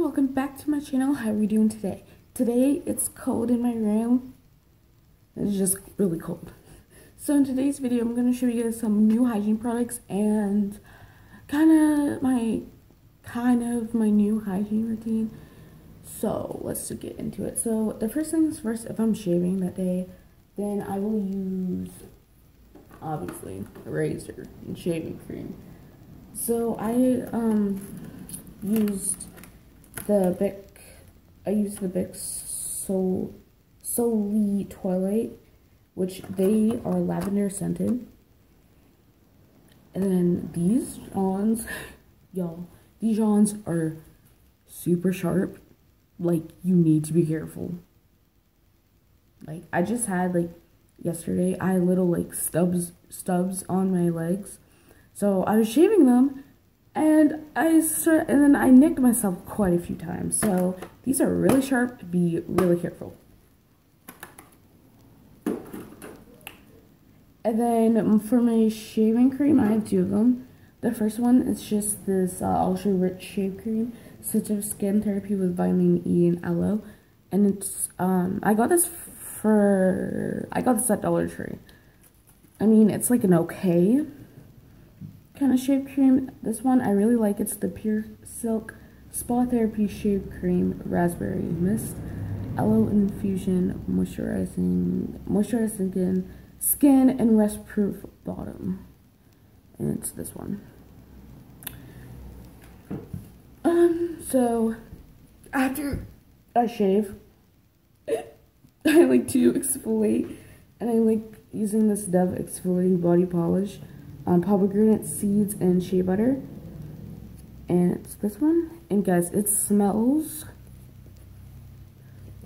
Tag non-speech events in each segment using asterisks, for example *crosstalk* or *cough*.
welcome back to my channel. How are we doing today? Today, it's cold in my room. It's just really cold. So in today's video, I'm going to show you guys some new hygiene products and kind of my, kind of my new hygiene routine. So let's get into it. So the first things first, if I'm shaving that day, then I will use, obviously, a razor and shaving cream. So I, um, used the Bic, I use the Bic Sol, Soleil Twilight, which they are lavender scented. And then these Johns, *laughs* y'all, these Johns are super sharp. Like, you need to be careful. Like, I just had, like, yesterday, I had little, like, stubs, stubs on my legs. So I was shaving them and I start, and then I nicked myself quite a few times. So these are really sharp. Be really careful. And then for my shaving cream, I have two of them. The first one is just this uh, Ultra Rich Shave Cream, Sensitive Skin Therapy with Vitamin E and Aloe. And it's, um, I got this for, I got this at Dollar Tree. I mean, it's like an okay kind of shave cream. This one I really like. It's the Pure Silk Spa Therapy Shave Cream Raspberry Mist. Aloe Infusion Moisturizing, Moisturizing Skin, Skin and Rest Proof Bottom. And it's this one. Um, so, after I shave, *laughs* I like to exfoliate. And I like using this Dove Exfoliating Body Polish um, pomegranate seeds and shea butter. And it's this one. And guys, it smells...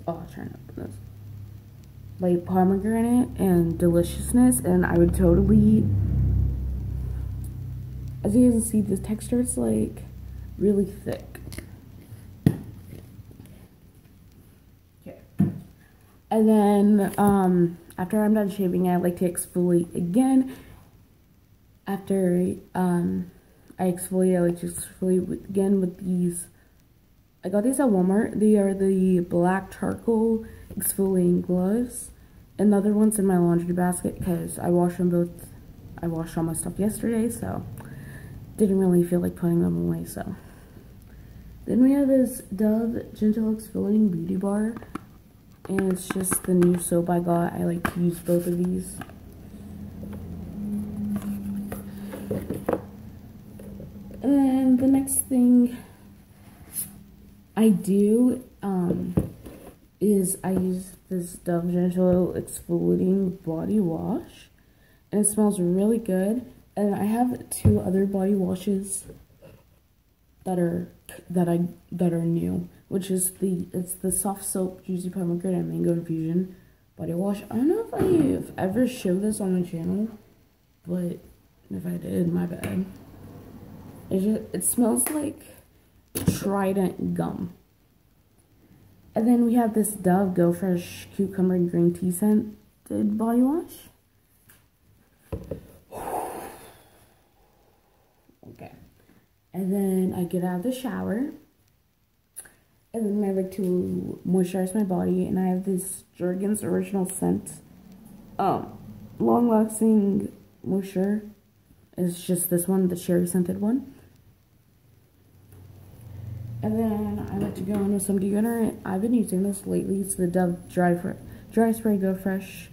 Oh, I'll try to open this. Like pomegranate and deliciousness. And I would totally... As you guys can see, the texture is like really thick. Okay. And then, um, after I'm done shaving, I like to exfoliate again after um, I exfoliate, I to exfoliate again with these. I got these at Walmart. They are the black charcoal exfoliating gloves. Another one's in my laundry basket because I washed them both. I washed all my stuff yesterday, so didn't really feel like putting them away. So then we have this Dove Gentle Exfoliating Beauty Bar, and it's just the new soap I got. I like to use both of these. And the next thing I do um, is I use this Dove Gentle Exfoliating Body Wash. And it smells really good. And I have two other body washes that are that I that are new, which is the it's the Softsoap juicy pomegranate mango infusion body wash. I don't know if I've ever showed this on my channel, but if I did, my bad. It, just, it smells like Trident gum. And then we have this Dove Go Fresh Cucumber and Green Tea Scented Body Wash. *sighs* Okay. And then I get out of the shower. And then I like to moisturize my body. And I have this Jergens Original Scent. Um, long lasting moisture. It's just this one, the cherry scented one. And then I like to go in with some deodorant. I've been using this lately. It's the Dove Dry, Dry Spray Go Fresh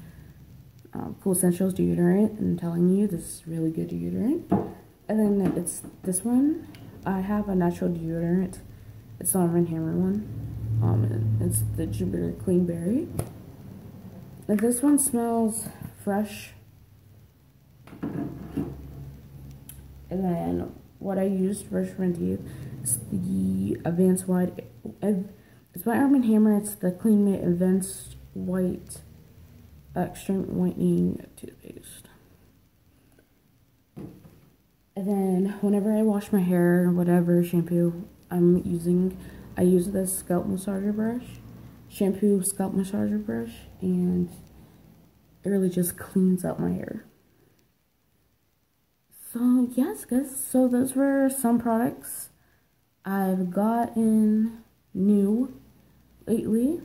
uh, Cool Essentials deodorant. I'm telling you, this is really good deodorant. And then it's this one. I have a natural deodorant. It's the Arm & Hammer one. Um, it's the Juniper Clean Berry. And this one smells fresh. Then what I used for teeth it's the Advanced White. It's by Arm & Hammer. It's the Clean Mint Advanced White Extreme Whitening Toothpaste. And then whenever I wash my hair, whatever shampoo I'm using, I use this scalp massager brush, shampoo scalp massager brush, and it really just cleans up my hair. Yes guys, so those were some products I've gotten new lately.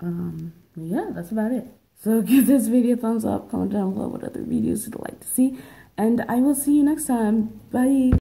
Um, yeah, that's about it. So *laughs* give this video a thumbs up, comment down below what other videos you'd like to see, and I will see you next time. Bye!